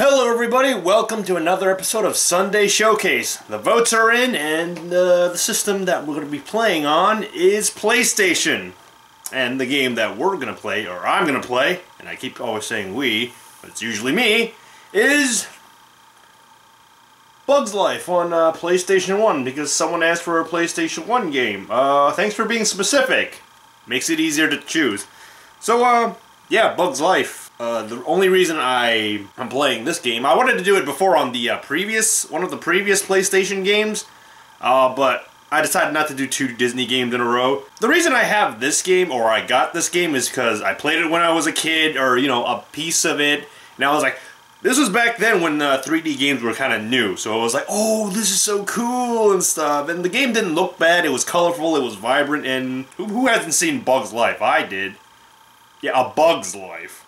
Hello everybody, welcome to another episode of Sunday Showcase. The votes are in and uh, the system that we're going to be playing on is PlayStation. And the game that we're going to play, or I'm going to play, and I keep always saying we, but it's usually me, is Bugs Life on uh, PlayStation 1 because someone asked for a PlayStation 1 game. Uh, thanks for being specific. Makes it easier to choose. So, uh, yeah, Bugs Life. Uh, the only reason I am playing this game, I wanted to do it before on the uh, previous, one of the previous PlayStation games, uh, but I decided not to do two Disney games in a row. The reason I have this game, or I got this game, is because I played it when I was a kid, or, you know, a piece of it, and I was like, this was back then when uh, 3D games were kind of new, so I was like, oh, this is so cool and stuff. And the game didn't look bad, it was colorful, it was vibrant, and who, who hasn't seen Bug's Life? I did. Yeah, A Bug's Life.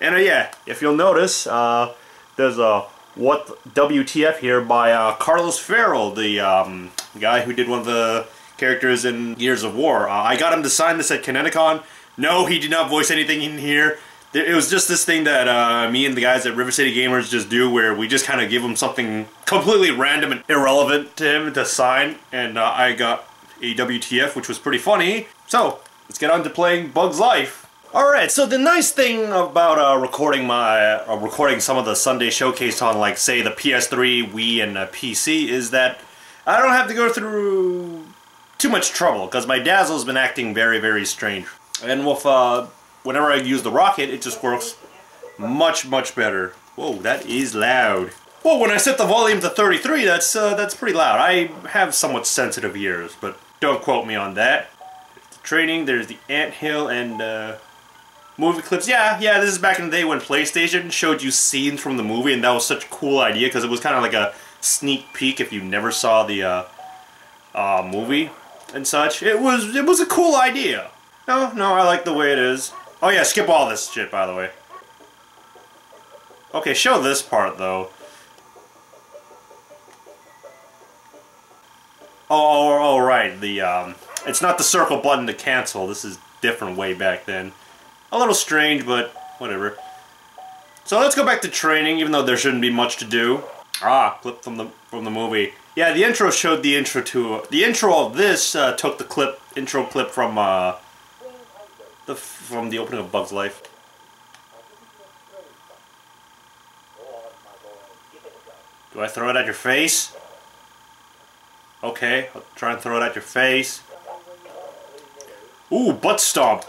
And uh, yeah, if you'll notice, uh, there's a What WTF here by uh, Carlos Ferro, the um, guy who did one of the characters in Gears of War. Uh, I got him to sign this at Kineticon. No, he did not voice anything in here. It was just this thing that uh, me and the guys at River City Gamers just do where we just kind of give him something completely random and irrelevant to him to sign. And uh, I got a WTF, which was pretty funny. So, let's get on to playing Bug's Life. Alright, so the nice thing about uh, recording my, uh, recording some of the Sunday Showcase on like say the PS3, Wii, and uh, PC is that I don't have to go through too much trouble because my Dazzle's been acting very, very strange. And with, uh, whenever I use the rocket, it just works much, much better. Whoa, that is loud. Well, when I set the volume to 33, that's, uh, that's pretty loud. I have somewhat sensitive ears, but don't quote me on that. The training, there's the ant hill, and, uh, movie clips. Yeah, yeah, this is back in the day when PlayStation showed you scenes from the movie, and that was such a cool idea because it was kind of like a sneak peek if you never saw the uh, uh, movie and such. It was it was a cool idea. No, no, I like the way it is. Oh yeah, skip all this shit, by the way. Okay, show this part though. Oh, oh, oh, right. The um, it's not the circle button to cancel. This is different way back then. A little strange, but whatever. So let's go back to training, even though there shouldn't be much to do. Ah, clip from the from the movie. Yeah, the intro showed the intro to uh, the intro of this uh, took the clip intro clip from uh, the from the opening of Bug's Life. Do I throw it at your face? Okay, I'll try and throw it at your face. Ooh, butt stomp.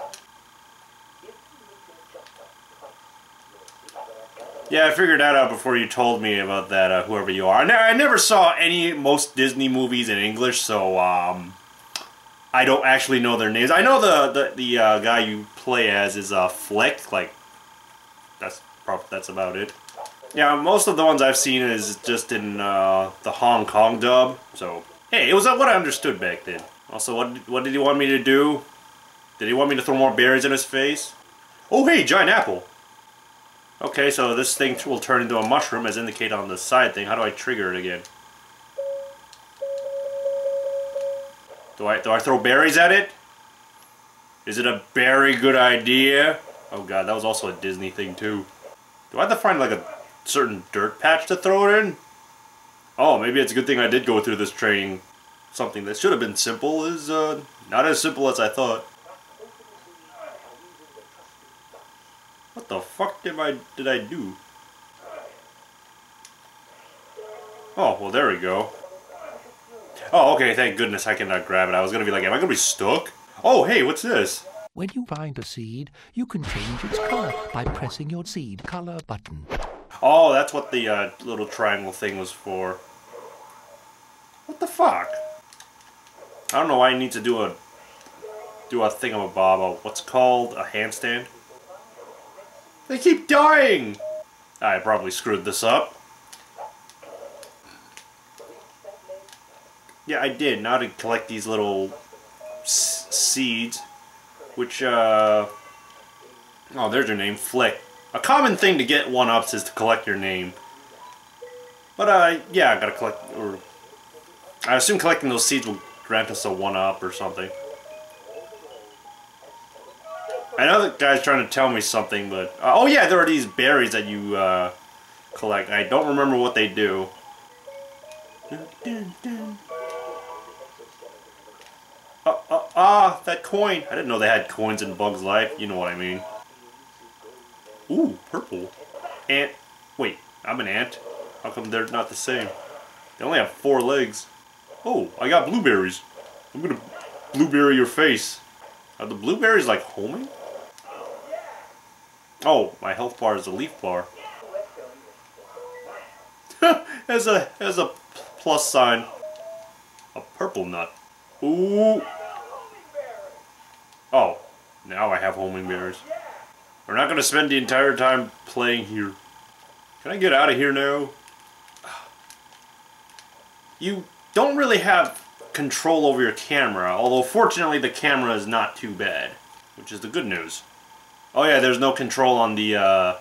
Yeah, I figured that out before you told me about that, uh, whoever you are. I, never saw any, most Disney movies in English, so, um, I don't actually know their names. I know the, the, the uh, guy you play as is, uh, Flik, like, that's, that's about it. Yeah, most of the ones I've seen is just in, uh, the Hong Kong dub, so, hey, it was what I understood back then. Also, what, what did he want me to do? Did he want me to throw more berries in his face? Oh, hey, giant apple. Okay, so this thing will turn into a mushroom as indicated on the side thing. How do I trigger it again? Do I, do I throw berries at it? Is it a very good idea? Oh god, that was also a Disney thing too. Do I have to find like a certain dirt patch to throw it in? Oh, maybe it's a good thing I did go through this training. Something that should have been simple is uh, not as simple as I thought. The fuck did I did I do? Oh, well there we go. Oh, okay, thank goodness I cannot grab it. I was gonna be like, am I gonna be stuck? Oh, hey, what's this? When you find a seed, you can change its color by pressing your seed color button. Oh, that's what the uh, little triangle thing was for. What the fuck? I don't know why I need to do a do a thing of a bob. What's called a handstand? They keep dying! I probably screwed this up. Yeah, I did. Now to collect these little seeds, which, uh... Oh, there's your name, Flik. A common thing to get one-ups is to collect your name. But, uh, yeah, I gotta collect, or... I assume collecting those seeds will grant us a one-up or something. I know the guy's trying to tell me something, but... Uh, oh yeah, there are these berries that you uh, collect. I don't remember what they do. Dun, dun, dun. Uh, uh, ah, that coin. I didn't know they had coins in Bug's Life. You know what I mean. Ooh, purple. Ant. Wait, I'm an ant. How come they're not the same? They only have four legs. Oh, I got blueberries. I'm gonna blueberry your face. Are the blueberries like homing? Oh, my health bar is a leaf bar. as a as a plus sign. A purple nut. Ooh. Oh, now I have homing berries. We're not gonna spend the entire time playing here. Can I get out of here now? You don't really have control over your camera, although fortunately the camera is not too bad, which is the good news. Oh yeah, there's no control on the uh,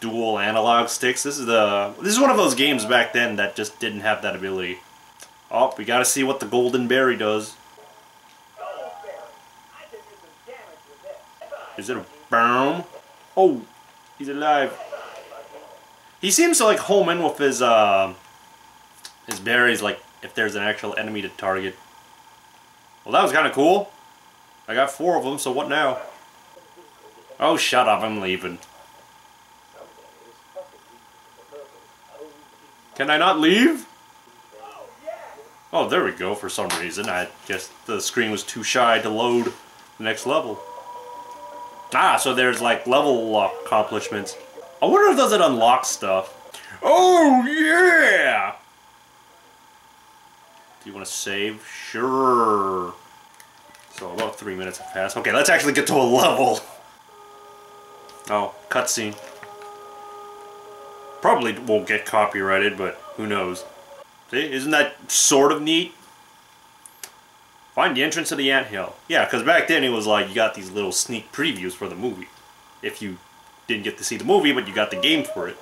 dual analog sticks. This is the this is one of those games back then that just didn't have that ability. Oh, we gotta see what the golden berry does. Is it a boom? Oh, he's alive. He seems to like home in with his uh, his berries, like if there's an actual enemy to target. Well, that was kind of cool. I got four of them, so what now? Oh, shut up, I'm leaving. Can I not leave? Oh, there we go, for some reason. I guess the screen was too shy to load the next level. Ah, so there's like level accomplishments. I wonder if does it unlock stuff. Oh, yeah! Do you want to save? Sure. So about three minutes have passed. Okay, let's actually get to a level. Oh, cutscene. Probably won't get copyrighted, but who knows. See, isn't that sort of neat? Find the entrance to the anthill. Yeah, because back then it was like you got these little sneak previews for the movie. If you didn't get to see the movie, but you got the game for it.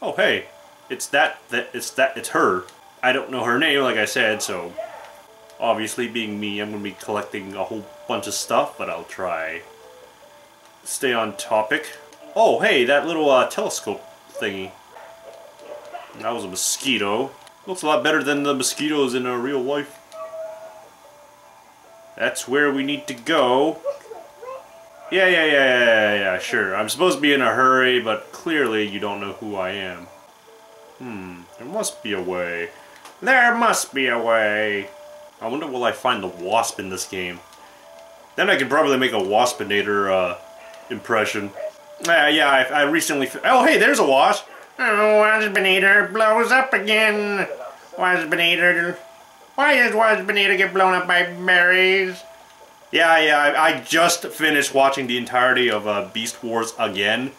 Oh, hey, it's that, that, it's that, it's her. I don't know her name, like I said, so obviously being me, I'm going to be collecting a whole bunch of stuff, but I'll try stay on topic. Oh, hey, that little uh, telescope thingy. That was a mosquito. Looks a lot better than the mosquitoes in uh, real life. That's where we need to go. Yeah, yeah, yeah, yeah, yeah, sure. I'm supposed to be in a hurry, but clearly you don't know who I am. Hmm, there must be a way. There must be a way. I wonder will I find the wasp in this game. Then I can probably make a waspinator uh, impression. Uh, yeah, I, I recently... Oh, hey, there's a wasp. Oh, waspinator blows up again. Waspinator... Why does waspinator get blown up by berries? Yeah, yeah, I, I just finished watching the entirety of uh, Beast Wars again.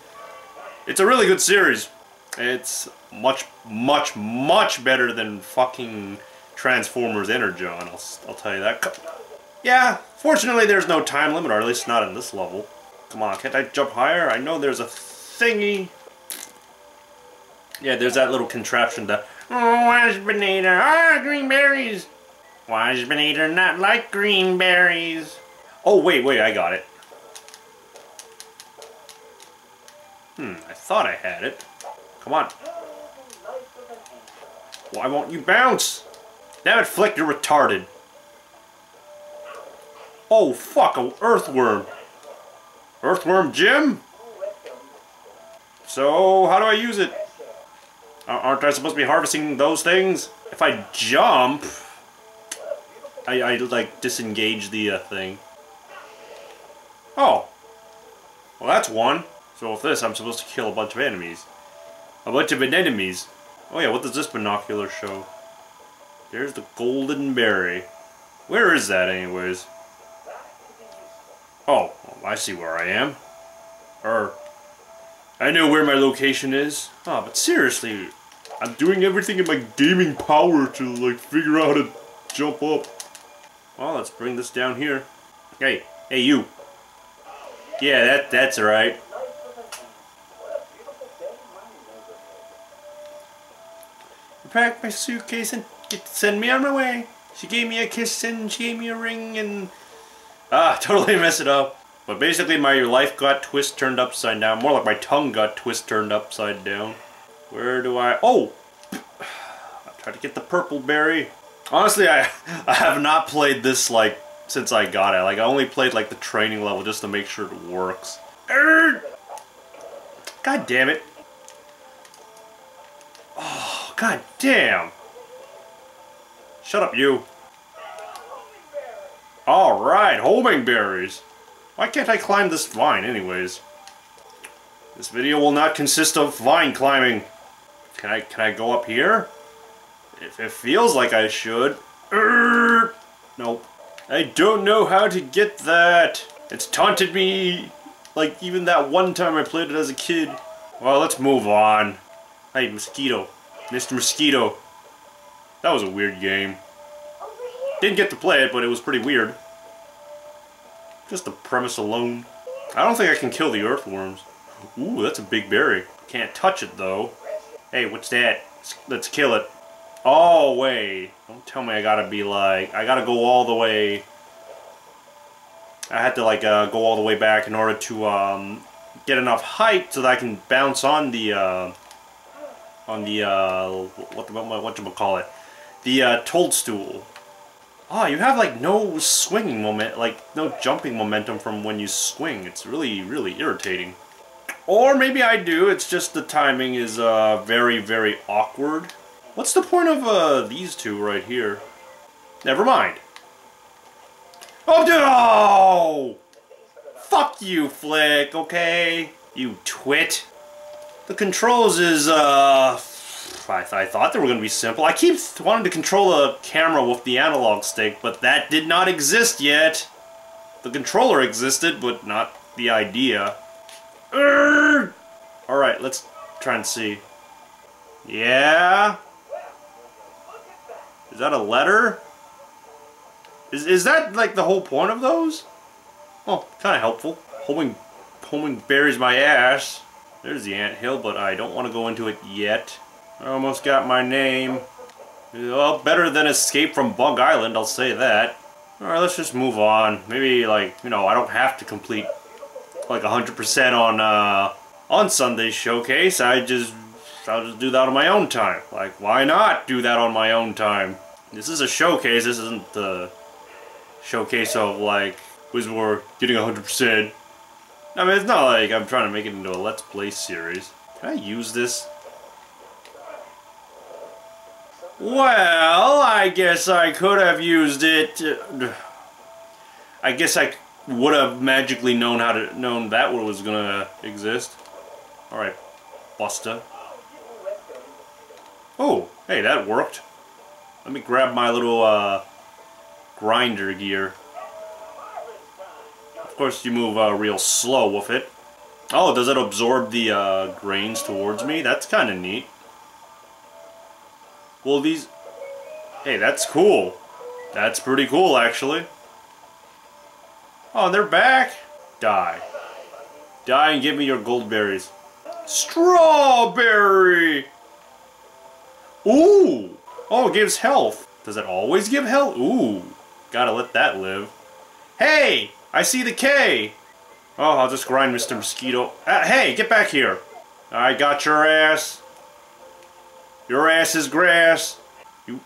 It's a really good series. It's much, much, much better than fucking Transformers Energon, I'll, I'll tell you that. Yeah, fortunately there's no time limit, or at least not in this level. Come on, can't I jump higher? I know there's a thingy. Yeah, there's that little contraption that... Oh, Waspinator! Ah, green berries! Waspinator not like green berries. Oh, wait, wait, I got it. Hmm, I thought I had it. Come on. Why won't you bounce? Damn it, Flik, you're retarded. Oh, fuck, an earthworm. Earthworm Jim? So, how do I use it? Aren't I supposed to be harvesting those things? If I jump, I, I like, disengage the uh, thing. Oh. Well, that's one. So with this, I'm supposed to kill a bunch of enemies. A bunch of enemies. Oh yeah, what does this binocular show? There's the golden berry. Where is that anyways? Oh, well, I see where I am. Or, I know where my location is. Oh, but seriously, I'm doing everything in my gaming power to, like, figure out how to jump up. Well, let's bring this down here. Hey, hey you. Yeah, that that's right. Pack my suitcase and send me on my way. She gave me a kiss and she gave me a ring and... Ah, totally mess it up. But basically my life got twist turned upside down. More like my tongue got twist turned upside down. Where do I... Oh! I tried to get the purple berry. Honestly, I, I have not played this, like, since I got it. Like, I only played, like, the training level just to make sure it works. Err! God damn it. Oh, god damn. Shut up, you. Alright, homing berries. Why can't I climb this vine anyways? This video will not consist of vine climbing. Can I can I go up here? If it feels like I should. Nope. I don't know how to get that. It's taunted me like even that one time I played it as a kid. Well, let's move on. Hey, Mosquito. Mr. Mosquito. That was a weird game. Didn't get to play it, but it was pretty weird. Just the premise alone. I don't think I can kill the earthworms. Ooh, that's a big berry. Can't touch it, though. Hey, what's that? Let's kill it. Oh, wait. Don't tell me I gotta be like... I gotta go all the way... I had to, like, uh, go all the way back in order to, um, get enough height so that I can bounce on the, uh, on the, uh, what, what, what, what call it? The, uh, toadstool. Oh, you have like no swinging moment, like no jumping momentum from when you swing. It's really, really irritating. Or maybe I do, it's just the timing is uh, very, very awkward. What's the point of uh, these two right here? Never mind. Oh no! Fuck you, Flik, okay? You twit. The controls is, uh, I, th I thought they were going to be simple. I keep wanting to control a camera with the analog stick, but that did not exist yet. The controller existed, but not the idea. Alright, let's try and see. Yeah? Is that a letter? Is, is that like the whole point of those? Oh, kind of helpful. Homing, homing berries my ass. There's the ant hill, but I don't want to go into it yet. I almost got my name. Well, better than Escape from Bug Island, I'll say that. Alright, let's just move on. Maybe, like, you know, I don't have to complete, like, 100% on, uh, on Sunday's showcase. I just, I'll just do that on my own time. Like, why not do that on my own time? This is a showcase, this isn't the showcase of, like, WizWar getting 100%. I mean, it's not like I'm trying to make it into a Let's Play series. Can I use this? Well, I guess I could have used it. I guess I would have magically known how to known that was gonna exist. All right, Busta. Oh, hey, that worked. Let me grab my little uh, grinder gear. Of course, you move uh, real slow with it. Oh, does it absorb the uh, grains towards me? That's kind of neat. Well, these... Hey, that's cool. That's pretty cool, actually. Oh, they're back? Die. Die and give me your gold berries. Strawberry! Ooh! Oh, it gives health. Does it always give health? Ooh. Gotta let that live. Hey! I see the K! Oh, I'll just grind Mr. Mosquito. Uh, hey, get back here! I got your ass. Your ass is grass. You.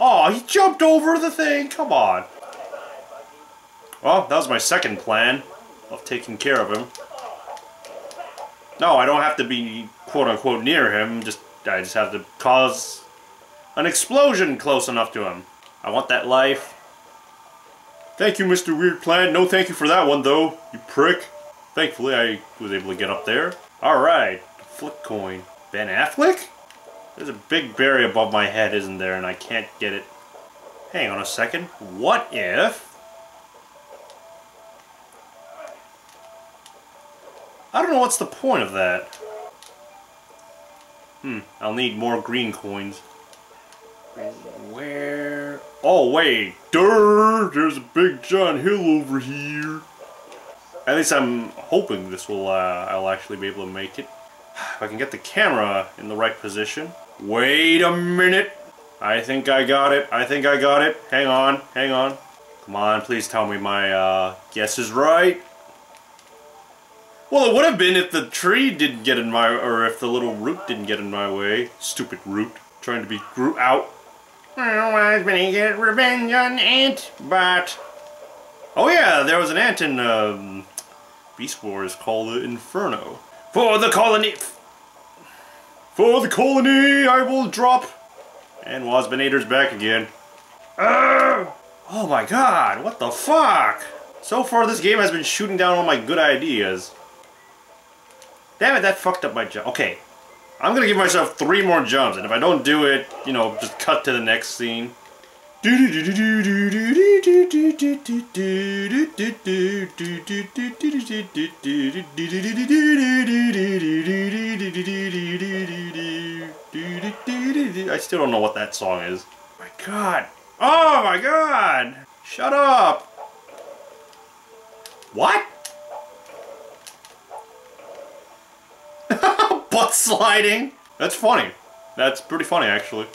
Oh, he jumped over the thing. Come on. Well, that was my second plan of taking care of him. No, I don't have to be quote unquote near him. Just I just have to cause an explosion close enough to him. I want that life. Thank you, Mr. Weird Plan. No thank you for that one, though, you prick. Thankfully, I was able to get up there. Alright, flip coin. Ben Affleck? There's a big berry above my head, isn't there, and I can't get it. Hang on a second. What if... I don't know what's the point of that. Hmm, I'll need more green coins. Where... Oh, wait. Durr! There's a big giant hill over here. At least I'm hoping this will, uh, I'll actually be able to make it. If I can get the camera in the right position. Wait a minute. I think I got it. I think I got it. Hang on. Hang on. Come on, please tell me my uh, guess is right. Well, it would have been if the tree didn't get in my, or if the little root didn't get in my way. Stupid root, trying to be Groot out. I was gonna get revenge on Ant, but... Oh yeah, there was an ant in um, Beast Wars called the Inferno. For the colony... For the colony, I will drop... And Waspinator's back again. Uh, oh my god, what the fuck? So far this game has been shooting down all my good ideas. Damn it, that fucked up my jump. Okay, I'm gonna give myself three more jumps, and if I don't do it, you know, just cut to the next scene. I still don't know what that song is. My god. Oh my god! Shut up! What? Butt sliding? That's funny. That's pretty funny, actually.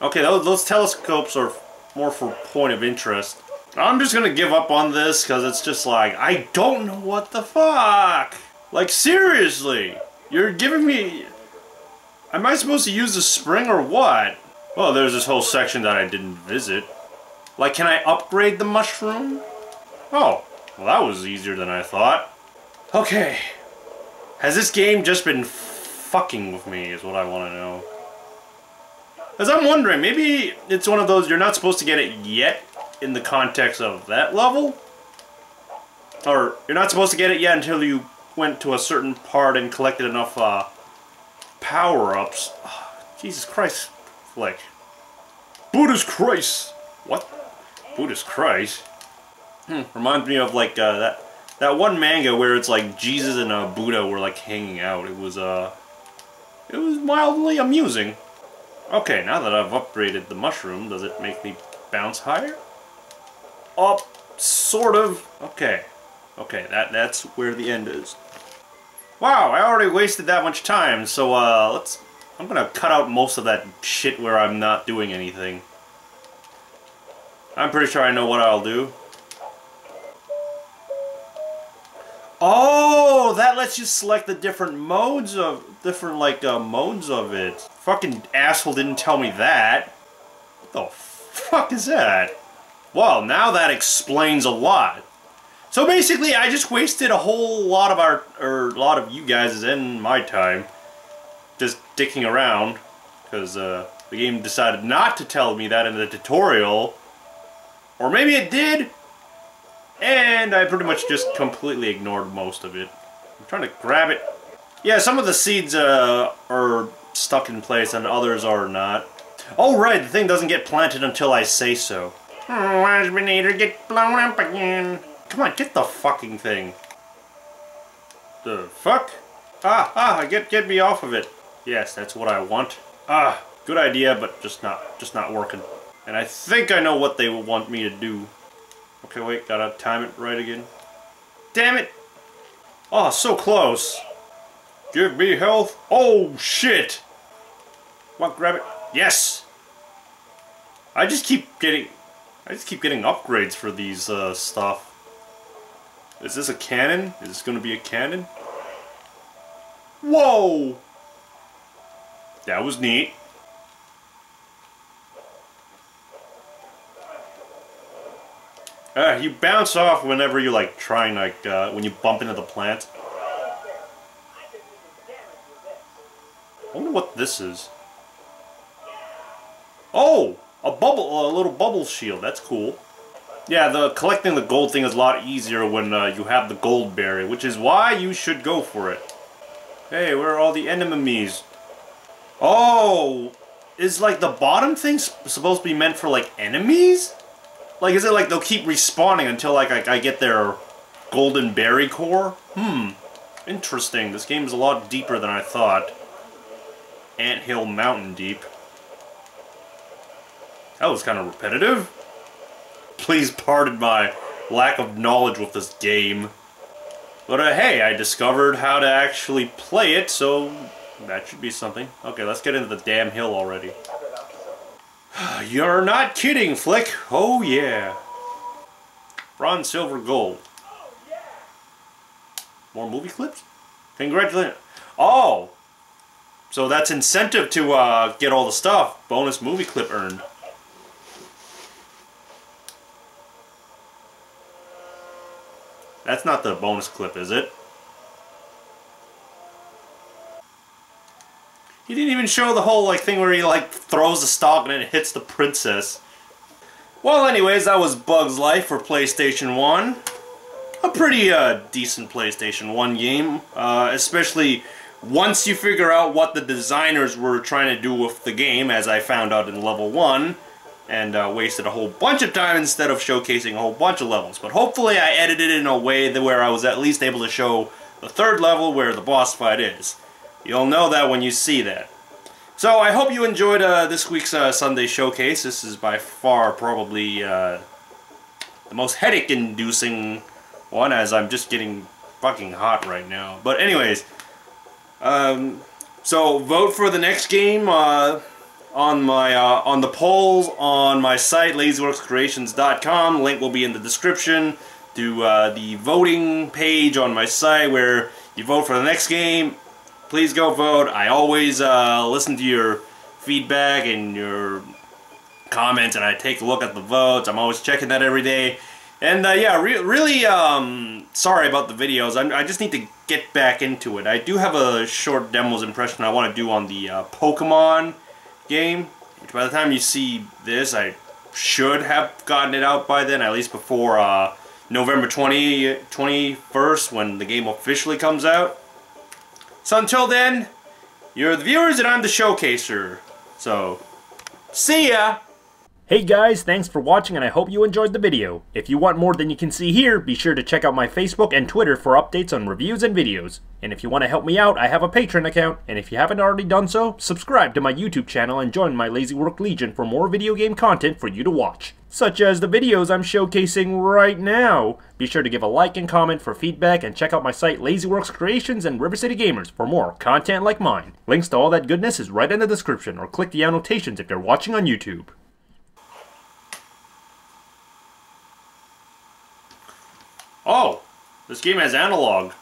Okay, those, those telescopes are more for point of interest. I'm just gonna give up on this, because it's just like, I don't know what the fuck! Like, seriously! You're giving me... Am I supposed to use the spring or what? Well, there's this whole section that I didn't visit. Like, can I upgrade the mushroom? Oh, well that was easier than I thought. Okay. Has this game just been fucking with me is what I want to know. As I'm wondering, maybe it's one of those you're not supposed to get it yet in the context of that level? Or you're not supposed to get it yet until you went to a certain part and collected enough uh, power-ups. Oh, Jesus Christ, Flik. Buddha's Christ! What? Buddha's Christ? Hmm, reminds me of like uh, that that one manga where it's like Jesus and uh, Buddha were like hanging out. It was uh, it was mildly amusing. Okay, now that I've upgraded the mushroom, does it make me bounce higher? Up, sort of. Okay, okay, that that's where the end is. Wow, I already wasted that much time, so uh, let's... I'm gonna cut out most of that shit where I'm not doing anything. I'm pretty sure I know what I'll do. Oh, that lets you select the different modes of, different like uh, modes of it. Fucking asshole didn't tell me that. What the fuck is that? Well, now that explains a lot. So basically, I just wasted a whole lot of our, or a lot of you guys' and my time, just dicking around, because uh, the game decided not to tell me that in the tutorial, or maybe it did, and I pretty much just completely ignored most of it. I'm trying to grab it. Yeah, some of the seeds uh, are stuck in place and others are not. Oh right, the thing doesn't get planted until I say so. Oh, Benator get blown up again? Come on, get the fucking thing. The fuck? Ah, ah, get get me off of it. Yes, that's what I want. Ah, good idea, but just not just not working. And I think I know what they want me to do. Okay, wait, gotta time it right again. Damn it! Oh, so close. Give me health. Oh, shit! Come on, grab it. Yes! I just keep getting... I just keep getting upgrades for these uh, stuff. Is this a cannon? Is this gonna be a cannon? Whoa! That was neat. Uh, you bounce off whenever you like trying like uh, when you bump into the plant. I wonder what this is. Oh, a bubble, a little bubble shield. That's cool. Yeah, the collecting the gold thing is a lot easier when uh, you have the gold berry, which is why you should go for it. Hey, where are all the enemies? Oh, is like the bottom thing supposed to be meant for like enemies? Like, is it like they'll keep respawning until like I, I get their golden berry core? Hmm. Interesting. This game is a lot deeper than I thought. Ant Hill Mountain Deep. That was kind of repetitive. Please pardon my lack of knowledge with this game. But uh, hey, I discovered how to actually play it, so that should be something. Okay, let's get into the damn hill already. You're not kidding, Flik. Oh, yeah. Bronze, silver, gold. More movie clips? Congratulations. Oh! So that's incentive to uh, get all the stuff. Bonus movie clip earned. That's not the bonus clip, is it? He didn't even show the whole like thing where he like throws the stock and it hits the princess. Well, anyways, that was Bugs Life for PlayStation 1. A pretty uh, decent PlayStation 1 game, uh, especially once you figure out what the designers were trying to do with the game, as I found out in level 1, and uh, wasted a whole bunch of time instead of showcasing a whole bunch of levels. But hopefully I edited it in a way that where I was at least able to show the third level where the boss fight is. You'll know that when you see that. So I hope you enjoyed uh, this week's uh, Sunday showcase. This is by far probably uh, the most headache-inducing one, as I'm just getting fucking hot right now. But anyways, um, so vote for the next game uh, on my uh, on the polls on my site lazyworkscreations.com. Link will be in the description to uh, the voting page on my site where you vote for the next game please go vote. I always uh, listen to your feedback and your comments, and I take a look at the votes. I'm always checking that every day. And uh, yeah, re really um, sorry about the videos. I'm, i just need to get back into it. I do have a short demos impression I want to do on the uh, Pokemon game. Which by the time you see this, I should have gotten it out by then, at least before uh, November 20, 21st when the game officially comes out. So until then, you're the viewers and I'm the showcaser. So, see ya! Hey guys, thanks for watching and I hope you enjoyed the video. If you want more than you can see here, be sure to check out my Facebook and Twitter for updates on reviews and videos. And if you want to help me out, I have a Patreon account, and if you haven't already done so, subscribe to my YouTube channel and join my Lazy Work Legion for more video game content for you to watch. Such as the videos I'm showcasing right now. Be sure to give a like and comment for feedback and check out my site LazyWorks Creations and River City Gamers for more content like mine. Links to all that goodness is right in the description or click the annotations if you're watching on YouTube. Oh, this game has analog.